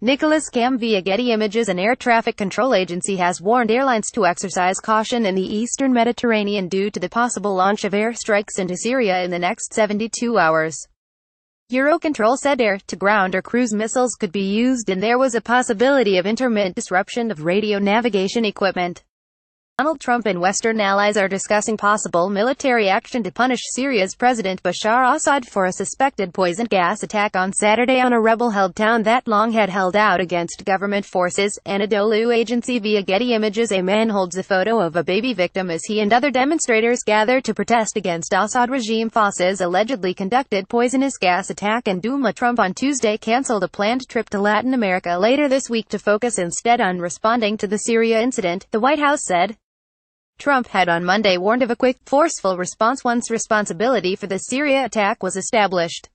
Nicholas Kamm via Getty Images An air traffic control agency has warned airlines to exercise caution in the eastern Mediterranean due to the possible launch of airstrikes into Syria in the next 72 hours. Eurocontrol said air-to-ground or cruise missiles could be used and there was a possibility of intermittent disruption of radio navigation equipment. Donald Trump and Western allies are discussing possible military action to punish Syria's President Bashar Assad for a suspected poison gas attack on Saturday on a rebel-held town that long had held out against government forces. Anadolu agency via Getty Images A man holds a photo of a baby victim as he and other demonstrators gather to protest against Assad regime forces allegedly conducted poisonous gas attack in Douma. Trump on Tuesday cancelled a planned trip to Latin America later this week to focus instead on responding to the Syria incident, the White House said. Trump had on Monday warned of a quick, forceful response once responsibility for the Syria attack was established.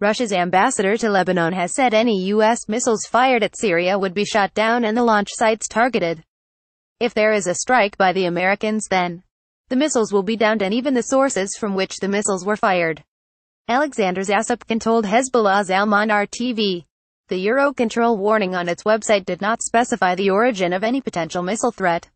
Russia's ambassador to Lebanon has said any U.S. missiles fired at Syria would be shot down and the launch sites targeted. If there is a strike by the Americans then, the missiles will be downed and even the sources from which the missiles were fired. Alexander Zasypkin told Hezbollah's Al-Manar TV. The Eurocontrol warning on its website did not specify the origin of any potential missile threat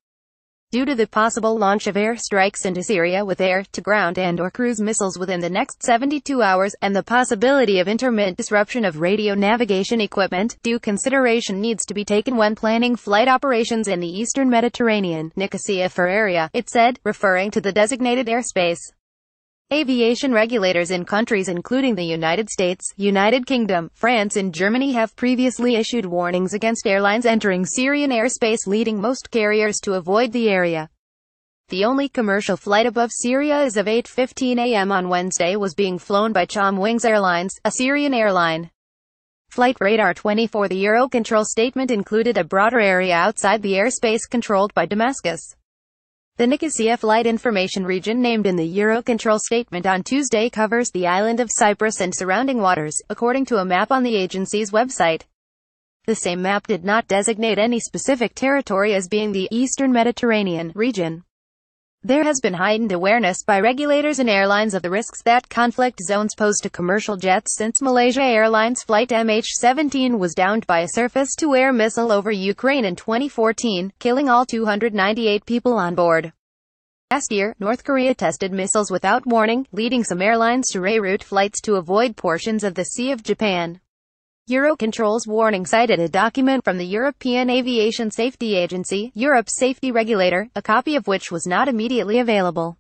due to the possible launch of air strikes into Syria with air-to-ground and or cruise missiles within the next 72 hours, and the possibility of intermittent disruption of radio navigation equipment, due consideration needs to be taken when planning flight operations in the eastern Mediterranean, Nicosia FIR area, it said, referring to the designated airspace. Aviation regulators in countries including the United States, United Kingdom, France and Germany have previously issued warnings against airlines entering Syrian airspace leading most carriers to avoid the area. The only commercial flight above Syria as of 8.15 a.m. on Wednesday was being flown by Cham Wings Airlines, a Syrian airline. Flight Radar 24 The Eurocontrol statement included a broader area outside the airspace controlled by Damascus. The Nicosia Flight Information Region named in the Eurocontrol statement on Tuesday covers the island of Cyprus and surrounding waters, according to a map on the agency's website. The same map did not designate any specific territory as being the Eastern Mediterranean region. There has been heightened awareness by regulators and airlines of the risks that conflict zones pose to commercial jets since Malaysia Airlines flight MH17 was downed by a surface-to-air missile over Ukraine in 2014, killing all 298 people on board. Last year, North Korea tested missiles without warning, leading some airlines to reroute flights to avoid portions of the Sea of Japan. Eurocontrol's warning cited a document from the European Aviation Safety Agency, Europe's safety regulator, a copy of which was not immediately available.